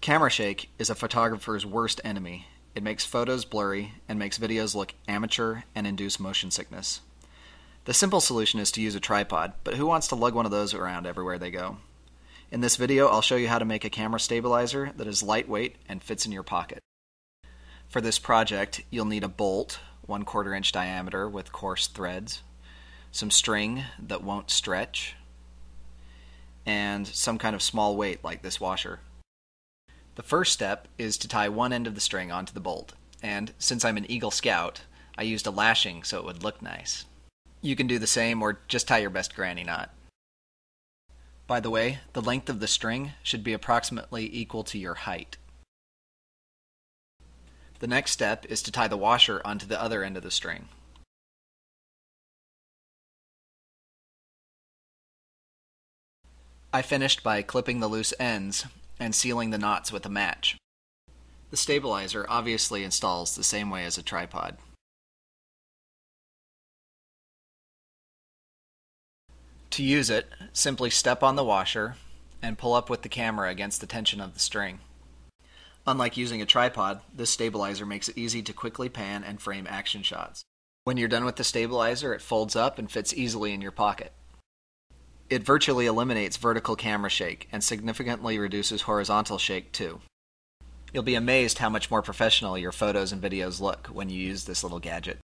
Camera shake is a photographer's worst enemy. It makes photos blurry and makes videos look amateur and induce motion sickness. The simple solution is to use a tripod, but who wants to lug one of those around everywhere they go? In this video, I'll show you how to make a camera stabilizer that is lightweight and fits in your pocket. For this project, you'll need a bolt, 1 quarter inch diameter with coarse threads, some string that won't stretch, and some kind of small weight like this washer. The first step is to tie one end of the string onto the bolt, and since I'm an Eagle Scout, I used a lashing so it would look nice. You can do the same or just tie your best granny knot. By the way, the length of the string should be approximately equal to your height. The next step is to tie the washer onto the other end of the string. I finished by clipping the loose ends and sealing the knots with a match. The stabilizer obviously installs the same way as a tripod. To use it, simply step on the washer and pull up with the camera against the tension of the string. Unlike using a tripod, this stabilizer makes it easy to quickly pan and frame action shots. When you're done with the stabilizer, it folds up and fits easily in your pocket. It virtually eliminates vertical camera shake and significantly reduces horizontal shake too. You'll be amazed how much more professional your photos and videos look when you use this little gadget.